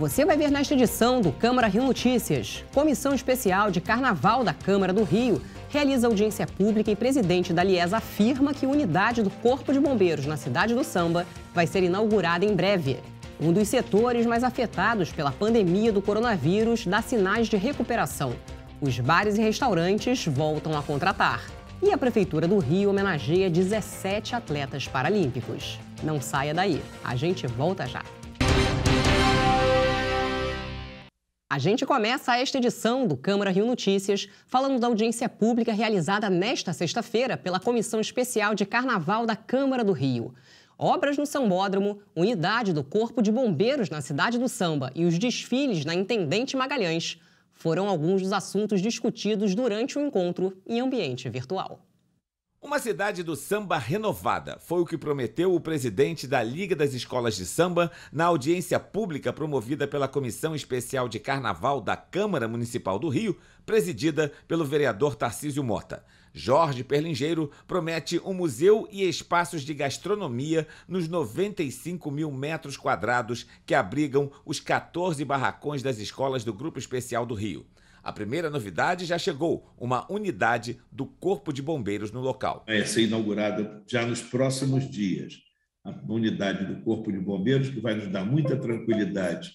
Você vai ver nesta edição do Câmara Rio Notícias. Comissão Especial de Carnaval da Câmara do Rio realiza audiência pública e presidente da Liesa afirma que unidade do Corpo de Bombeiros na cidade do Samba vai ser inaugurada em breve. Um dos setores mais afetados pela pandemia do coronavírus dá sinais de recuperação. Os bares e restaurantes voltam a contratar. E a Prefeitura do Rio homenageia 17 atletas paralímpicos. Não saia daí, a gente volta já. A gente começa esta edição do Câmara Rio Notícias falando da audiência pública realizada nesta sexta-feira pela Comissão Especial de Carnaval da Câmara do Rio. Obras no Sambódromo, unidade do Corpo de Bombeiros na cidade do Samba e os desfiles na Intendente Magalhães foram alguns dos assuntos discutidos durante o encontro em ambiente virtual. Uma cidade do samba renovada foi o que prometeu o presidente da Liga das Escolas de Samba na audiência pública promovida pela Comissão Especial de Carnaval da Câmara Municipal do Rio, presidida pelo vereador Tarcísio Mota. Jorge Perlingeiro promete um museu e espaços de gastronomia nos 95 mil metros quadrados que abrigam os 14 barracões das escolas do Grupo Especial do Rio. A primeira novidade já chegou, uma unidade do Corpo de Bombeiros no local. Vai ser inaugurada já nos próximos dias. A unidade do Corpo de Bombeiros, que vai nos dar muita tranquilidade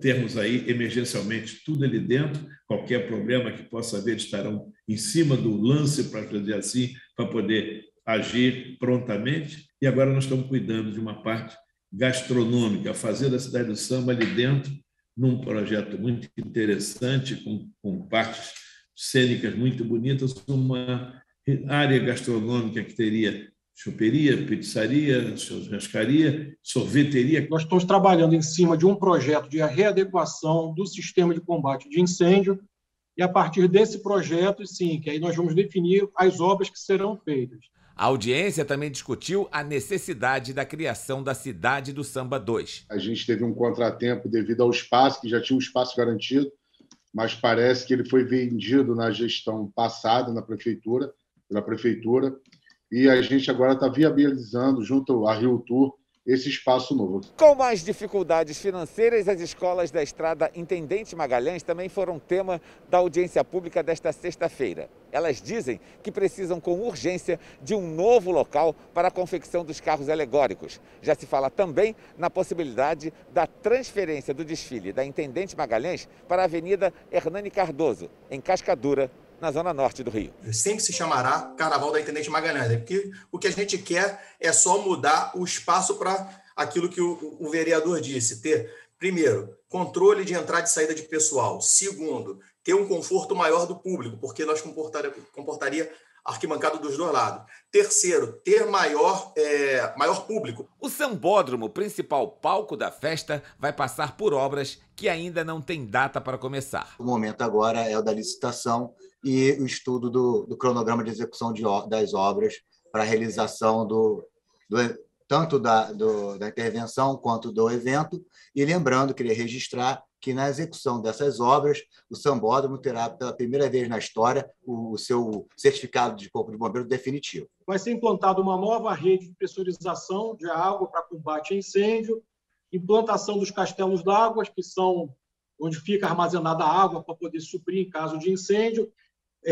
termos aí emergencialmente tudo ali dentro, qualquer problema que possa haver estarão em cima do lance, para dizer assim, para poder agir prontamente. E agora nós estamos cuidando de uma parte gastronômica, fazer da cidade do samba ali dentro num projeto muito interessante, com, com partes cênicas muito bonitas, uma área gastronômica que teria choperia, pizzaria, churrascaria, sorveteria. Nós estamos trabalhando em cima de um projeto de readequação do sistema de combate de incêndio e a partir desse projeto, sim, que aí nós vamos definir as obras que serão feitas. A audiência também discutiu a necessidade da criação da Cidade do Samba 2. A gente teve um contratempo devido ao espaço, que já tinha um espaço garantido, mas parece que ele foi vendido na gestão passada, na prefeitura, pela prefeitura, e a gente agora está viabilizando, junto à Rio Tour, esse espaço novo. Com mais dificuldades financeiras, as escolas da estrada Intendente Magalhães também foram tema da audiência pública desta sexta-feira. Elas dizem que precisam com urgência de um novo local para a confecção dos carros alegóricos. Já se fala também na possibilidade da transferência do desfile da Intendente Magalhães para a Avenida Hernani Cardoso, em Cascadura, na zona norte do Rio. Sempre se chamará Carnaval da Intendente Magalhães, né? porque o que a gente quer é só mudar o espaço para aquilo que o, o vereador disse, ter, primeiro, controle de entrada e saída de pessoal. Segundo, ter um conforto maior do público, porque nós comportaria, comportaria arquibancada dos dois lados. Terceiro, ter maior, é, maior público. O Sambódromo, principal palco da festa, vai passar por obras que ainda não tem data para começar. O momento agora é o da licitação e o estudo do, do cronograma de execução de, das obras para a realização do, do tanto da, do, da intervenção quanto do evento. E lembrando, queria registrar que na execução dessas obras, o Sambódromo terá pela primeira vez na história o, o seu certificado de corpo de bombeiro definitivo. Vai ser implantada uma nova rede de pressurização de água para combate a incêndio, implantação dos castelos d'água, que são onde fica armazenada a água para poder suprir em caso de incêndio,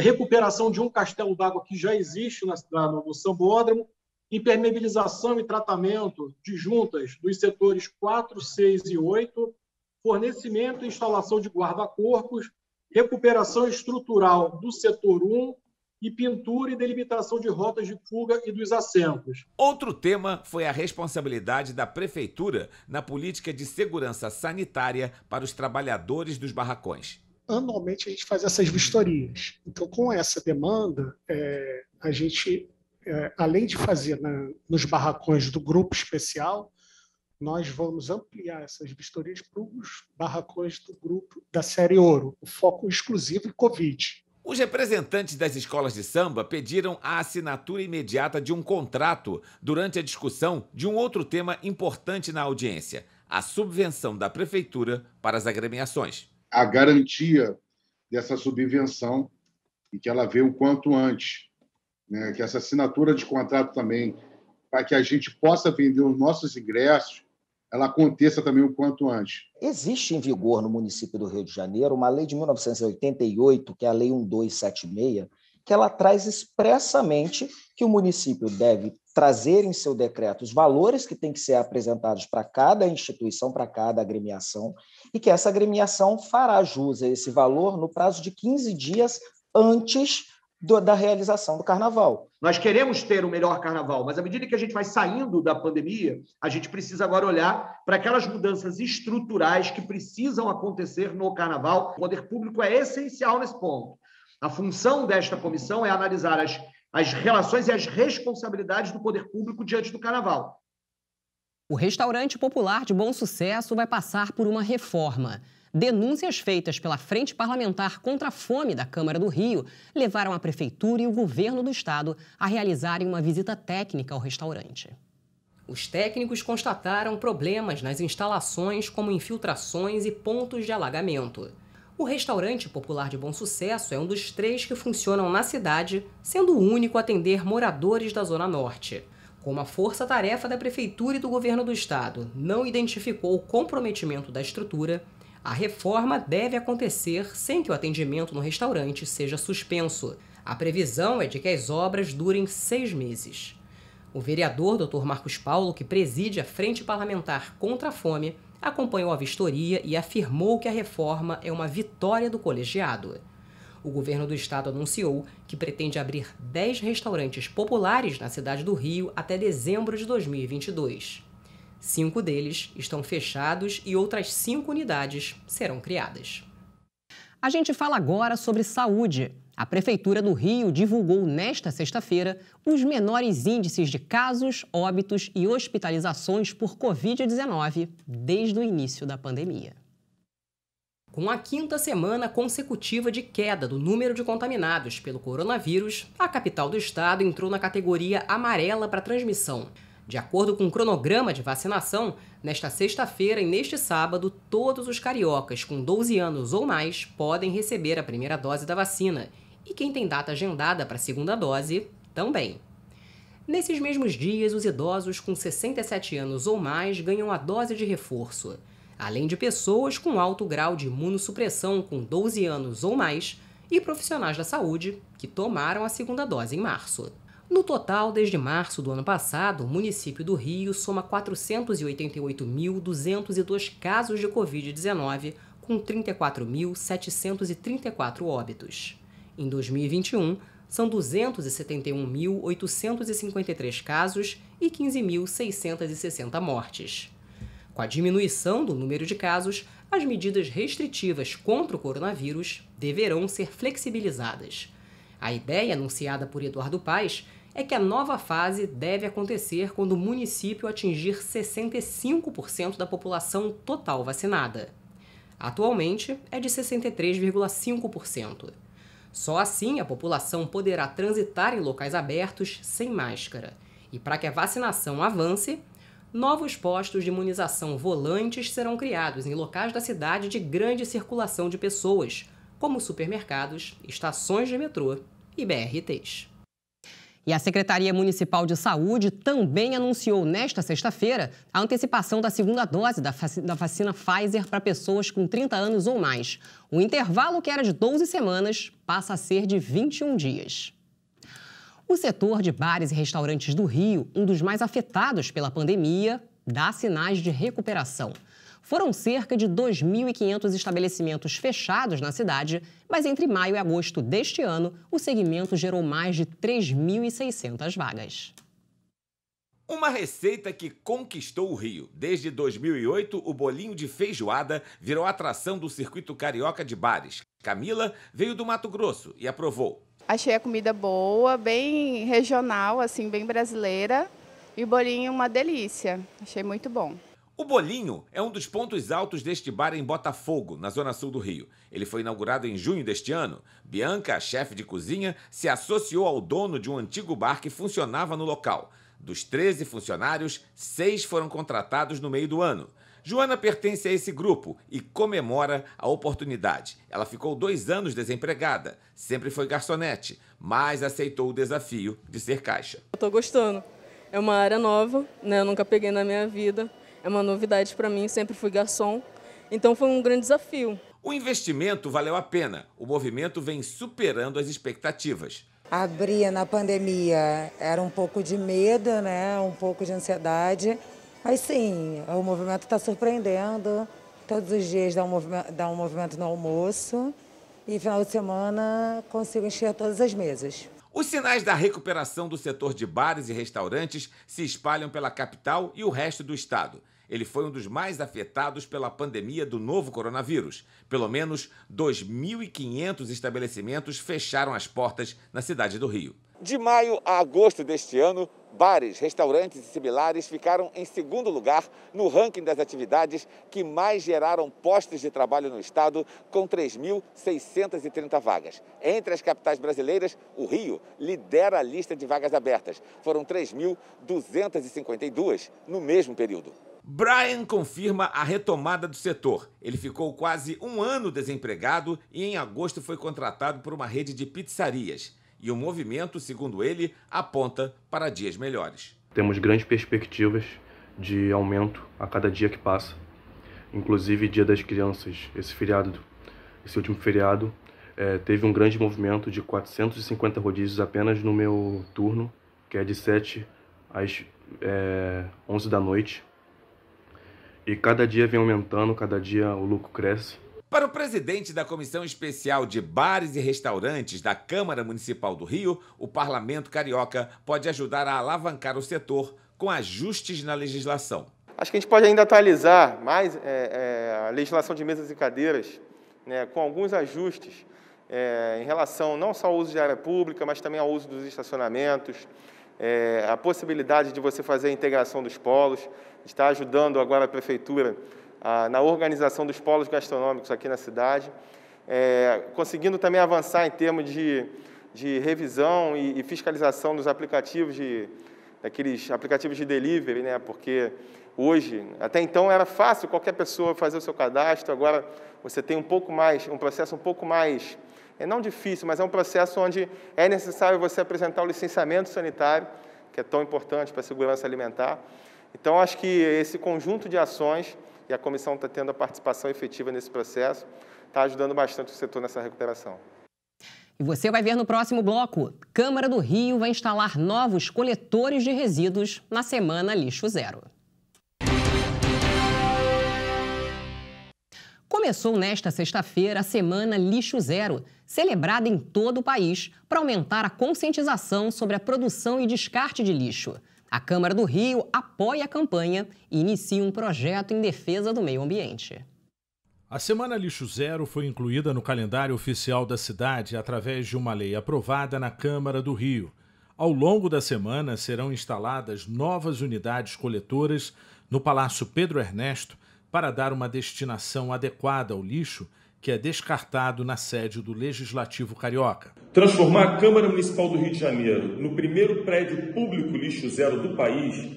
recuperação de um castelo d'água que já existe na, no Sambódromo, impermeabilização e tratamento de juntas dos setores 4, 6 e 8, fornecimento e instalação de guarda-corpos, recuperação estrutural do setor 1 e pintura e delimitação de rotas de fuga e dos assentos. Outro tema foi a responsabilidade da prefeitura na política de segurança sanitária para os trabalhadores dos barracões anualmente a gente faz essas vistorias. Então, com essa demanda, é, a gente, é, além de fazer na, nos barracões do grupo especial, nós vamos ampliar essas vistorias para os barracões do grupo da série Ouro, o foco exclusivo em Covid. Os representantes das escolas de samba pediram a assinatura imediata de um contrato durante a discussão de um outro tema importante na audiência: a subvenção da prefeitura para as agremiações a garantia dessa subvenção e que ela venha o quanto antes. Né? Que essa assinatura de contrato também, para que a gente possa vender os nossos ingressos, ela aconteça também o quanto antes. Existe em vigor no município do Rio de Janeiro uma lei de 1988, que é a Lei 1276, que ela traz expressamente que o município deve trazer em seu decreto os valores que têm que ser apresentados para cada instituição, para cada agremiação, e que essa agremiação fará jus a esse valor no prazo de 15 dias antes do, da realização do carnaval. Nós queremos ter o melhor carnaval, mas à medida que a gente vai saindo da pandemia, a gente precisa agora olhar para aquelas mudanças estruturais que precisam acontecer no carnaval. O poder público é essencial nesse ponto. A função desta comissão é analisar as, as relações e as responsabilidades do poder público diante do carnaval. O restaurante popular de Bom Sucesso vai passar por uma reforma. Denúncias feitas pela Frente Parlamentar contra a Fome da Câmara do Rio levaram a Prefeitura e o governo do estado a realizarem uma visita técnica ao restaurante. Os técnicos constataram problemas nas instalações, como infiltrações e pontos de alagamento. O restaurante popular de Bom Sucesso é um dos três que funcionam na cidade, sendo o único a atender moradores da Zona Norte. Como a força-tarefa da Prefeitura e do Governo do Estado não identificou o comprometimento da estrutura, a reforma deve acontecer sem que o atendimento no restaurante seja suspenso. A previsão é de que as obras durem seis meses. O vereador Dr. Marcos Paulo, que preside a Frente Parlamentar contra a Fome, acompanhou a vistoria e afirmou que a reforma é uma vitória do colegiado. O governo do estado anunciou que pretende abrir 10 restaurantes populares na cidade do Rio até dezembro de 2022. Cinco deles estão fechados e outras cinco unidades serão criadas. A gente fala agora sobre saúde. A Prefeitura do Rio divulgou nesta sexta-feira os menores índices de casos, óbitos e hospitalizações por Covid-19 desde o início da pandemia. Com a quinta semana consecutiva de queda do número de contaminados pelo coronavírus, a capital do estado entrou na categoria amarela para transmissão. De acordo com o cronograma de vacinação, nesta sexta-feira e neste sábado, todos os cariocas com 12 anos ou mais podem receber a primeira dose da vacina e quem tem data agendada para a segunda dose também. Nesses mesmos dias, os idosos com 67 anos ou mais ganham a dose de reforço, além de pessoas com alto grau de imunossupressão com 12 anos ou mais e profissionais da saúde que tomaram a segunda dose em março. No total, desde março do ano passado, o município do Rio soma 488.202 casos de Covid-19, com 34.734 óbitos. Em 2021, são 271.853 casos e 15.660 mortes. Com a diminuição do número de casos, as medidas restritivas contra o coronavírus deverão ser flexibilizadas. A ideia anunciada por Eduardo Paes é que a nova fase deve acontecer quando o município atingir 65% da população total vacinada. Atualmente é de 63,5%. Só assim a população poderá transitar em locais abertos sem máscara. E para que a vacinação avance, novos postos de imunização volantes serão criados em locais da cidade de grande circulação de pessoas, como supermercados, estações de metrô e BRTs. E a Secretaria Municipal de Saúde também anunciou nesta sexta-feira a antecipação da segunda dose da vacina Pfizer para pessoas com 30 anos ou mais. O intervalo, que era de 12 semanas, passa a ser de 21 dias. O setor de bares e restaurantes do Rio, um dos mais afetados pela pandemia, dá sinais de recuperação. Foram cerca de 2.500 estabelecimentos fechados na cidade, mas entre maio e agosto deste ano, o segmento gerou mais de 3.600 vagas. Uma receita que conquistou o Rio. Desde 2008, o bolinho de feijoada virou atração do circuito carioca de bares. Camila veio do Mato Grosso e aprovou. Achei a comida boa, bem regional, assim, bem brasileira. E o bolinho uma delícia. Achei muito bom. O Bolinho é um dos pontos altos deste bar em Botafogo, na zona sul do Rio. Ele foi inaugurado em junho deste ano. Bianca, chefe de cozinha, se associou ao dono de um antigo bar que funcionava no local. Dos 13 funcionários, seis foram contratados no meio do ano. Joana pertence a esse grupo e comemora a oportunidade. Ela ficou dois anos desempregada, sempre foi garçonete, mas aceitou o desafio de ser caixa. Estou gostando. É uma área nova, né? Eu nunca peguei na minha vida é uma novidade para mim, sempre fui garçom, então foi um grande desafio. O investimento valeu a pena. O movimento vem superando as expectativas. Abria na pandemia, era um pouco de medo, né? um pouco de ansiedade, mas sim, o movimento está surpreendendo. Todos os dias dá um, movimento, dá um movimento no almoço e final de semana consigo encher todas as mesas. Os sinais da recuperação do setor de bares e restaurantes se espalham pela capital e o resto do estado. Ele foi um dos mais afetados pela pandemia do novo coronavírus. Pelo menos 2.500 estabelecimentos fecharam as portas na cidade do Rio. De maio a agosto deste ano, bares, restaurantes e similares ficaram em segundo lugar no ranking das atividades que mais geraram postos de trabalho no estado, com 3.630 vagas. Entre as capitais brasileiras, o Rio lidera a lista de vagas abertas. Foram 3.252 no mesmo período. Brian confirma a retomada do setor. Ele ficou quase um ano desempregado e em agosto foi contratado por uma rede de pizzarias e o movimento, segundo ele, aponta para dias melhores. Temos grandes perspectivas de aumento a cada dia que passa. Inclusive, Dia das Crianças, esse feriado, esse último feriado, é, teve um grande movimento de 450 rodízios apenas no meu turno, que é de 7 às é, 11 da noite. E cada dia vem aumentando, cada dia o lucro cresce. Para o presidente da Comissão Especial de Bares e Restaurantes da Câmara Municipal do Rio, o Parlamento Carioca pode ajudar a alavancar o setor com ajustes na legislação. Acho que a gente pode ainda atualizar mais é, é, a legislação de mesas e cadeiras, né, com alguns ajustes é, em relação não só ao uso de área pública, mas também ao uso dos estacionamentos, é, a possibilidade de você fazer a integração dos polos, está ajudando agora a Prefeitura na organização dos polos gastronômicos aqui na cidade, é, conseguindo também avançar em termos de, de revisão e, e, fiscalização dos aplicativos de daqueles aplicativos de delivery, né? Porque hoje, até então era fácil qualquer pessoa fazer o seu cadastro, agora você tem um pouco mais, um processo um pouco mais é não difícil, mas é um processo onde é necessário você apresentar o licenciamento sanitário, que é tão importante para a segurança alimentar. Então, acho que esse conjunto de ações e a comissão está tendo a participação efetiva nesse processo, está ajudando bastante o setor nessa recuperação. E você vai ver no próximo bloco. Câmara do Rio vai instalar novos coletores de resíduos na semana Lixo Zero. Começou nesta sexta-feira a Semana Lixo Zero, celebrada em todo o país para aumentar a conscientização sobre a produção e descarte de lixo. A Câmara do Rio apoia a campanha e inicia um projeto em defesa do meio ambiente. A Semana Lixo Zero foi incluída no calendário oficial da cidade através de uma lei aprovada na Câmara do Rio. Ao longo da semana serão instaladas novas unidades coletoras no Palácio Pedro Ernesto para dar uma destinação adequada ao lixo que é descartado na sede do Legislativo Carioca. Transformar a Câmara Municipal do Rio de Janeiro no primeiro prédio público lixo zero do país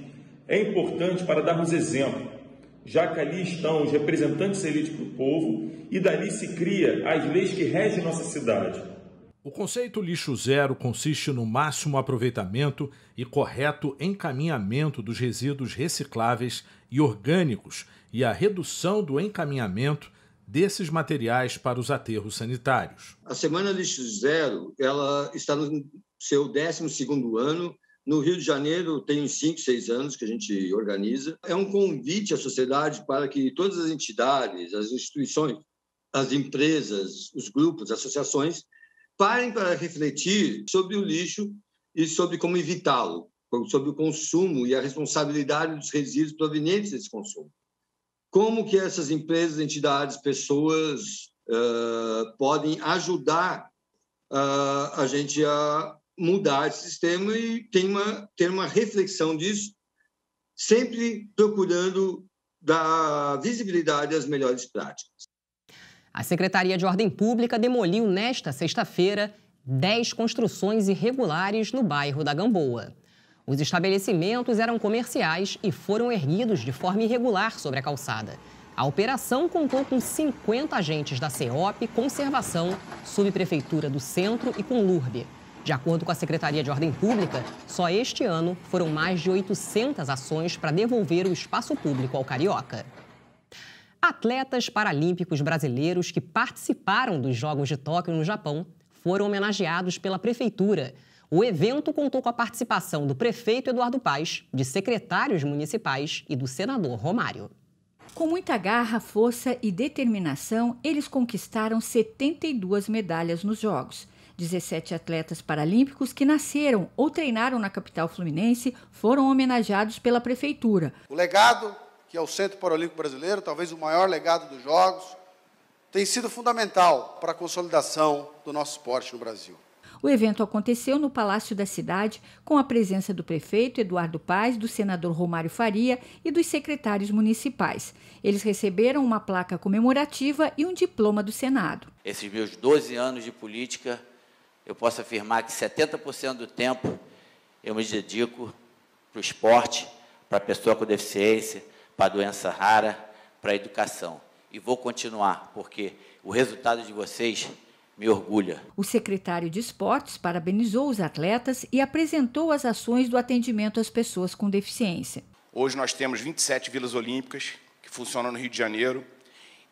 é importante para darmos exemplo, já que ali estão os representantes eleitos para o povo e dali se cria as leis que regem nossa cidade. O conceito lixo zero consiste no máximo aproveitamento e correto encaminhamento dos resíduos recicláveis e orgânicos e a redução do encaminhamento desses materiais para os aterros sanitários. A Semana Lixo Zero ela está no seu 12º ano. No Rio de Janeiro tem uns 5, 6 anos que a gente organiza. É um convite à sociedade para que todas as entidades, as instituições, as empresas, os grupos, as associações parem para refletir sobre o lixo e sobre como evitá-lo, sobre o consumo e a responsabilidade dos resíduos provenientes desse consumo como que essas empresas, entidades, pessoas uh, podem ajudar uh, a gente a mudar esse sistema e ter uma, ter uma reflexão disso, sempre procurando dar visibilidade às melhores práticas. A Secretaria de Ordem Pública demoliu nesta sexta-feira 10 construções irregulares no bairro da Gamboa. Os estabelecimentos eram comerciais e foram erguidos de forma irregular sobre a calçada. A operação contou com 50 agentes da CEOP, Conservação, Subprefeitura do Centro e com LURB. De acordo com a Secretaria de Ordem Pública, só este ano foram mais de 800 ações para devolver o espaço público ao carioca. Atletas paralímpicos brasileiros que participaram dos Jogos de Tóquio no Japão foram homenageados pela Prefeitura. O evento contou com a participação do prefeito Eduardo Paes, de secretários municipais e do senador Romário. Com muita garra, força e determinação, eles conquistaram 72 medalhas nos Jogos. 17 atletas paralímpicos que nasceram ou treinaram na capital fluminense foram homenageados pela prefeitura. O legado, que é o Centro Paralímpico Brasileiro, talvez o maior legado dos Jogos, tem sido fundamental para a consolidação do nosso esporte no Brasil. O evento aconteceu no Palácio da Cidade, com a presença do prefeito Eduardo Paes, do senador Romário Faria e dos secretários municipais. Eles receberam uma placa comemorativa e um diploma do Senado. Esses meus 12 anos de política, eu posso afirmar que 70% do tempo eu me dedico para o esporte, para a pessoa com deficiência, para a doença rara, para a educação. E vou continuar, porque o resultado de vocês me orgulha. O secretário de Esportes parabenizou os atletas e apresentou as ações do atendimento às pessoas com deficiência. Hoje nós temos 27 vilas olímpicas que funcionam no Rio de Janeiro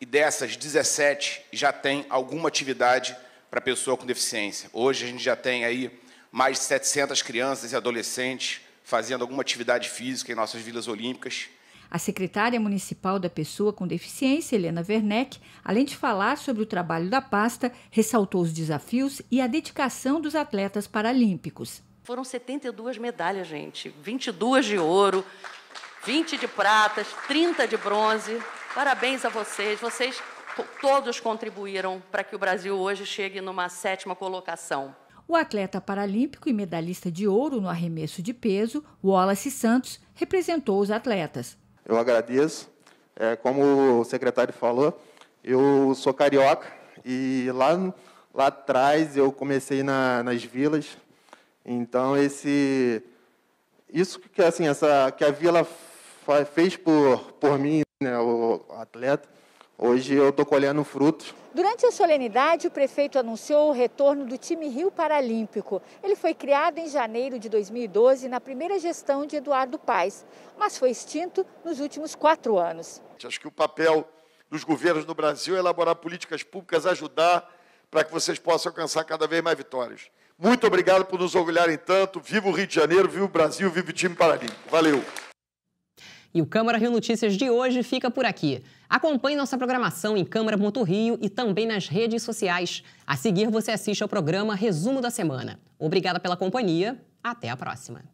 e dessas 17 já tem alguma atividade para pessoa com deficiência. Hoje a gente já tem aí mais de 700 crianças e adolescentes fazendo alguma atividade física em nossas vilas olímpicas. A secretária municipal da Pessoa com Deficiência, Helena Werneck, além de falar sobre o trabalho da pasta, ressaltou os desafios e a dedicação dos atletas paralímpicos. Foram 72 medalhas, gente. 22 de ouro, 20 de pratas, 30 de bronze. Parabéns a vocês. Vocês todos contribuíram para que o Brasil hoje chegue numa sétima colocação. O atleta paralímpico e medalhista de ouro no arremesso de peso, Wallace Santos, representou os atletas. Eu agradeço. É, como o secretário falou, eu sou carioca e lá, lá atrás eu comecei na, nas vilas. Então esse isso que assim essa que a vila fez por por mim, né, o atleta, Hoje eu estou colhendo frutos. Durante a solenidade, o prefeito anunciou o retorno do time Rio Paralímpico. Ele foi criado em janeiro de 2012, na primeira gestão de Eduardo Paes, mas foi extinto nos últimos quatro anos. Acho que o papel dos governos no Brasil é elaborar políticas públicas, ajudar para que vocês possam alcançar cada vez mais vitórias. Muito obrigado por nos orgulharem tanto. Viva o Rio de Janeiro, viva o Brasil, viva o time paralímpico. Valeu! E o Câmara Rio Notícias de hoje fica por aqui. Acompanhe nossa programação em Câmara.rio e também nas redes sociais. A seguir, você assiste ao programa Resumo da Semana. Obrigada pela companhia. Até a próxima.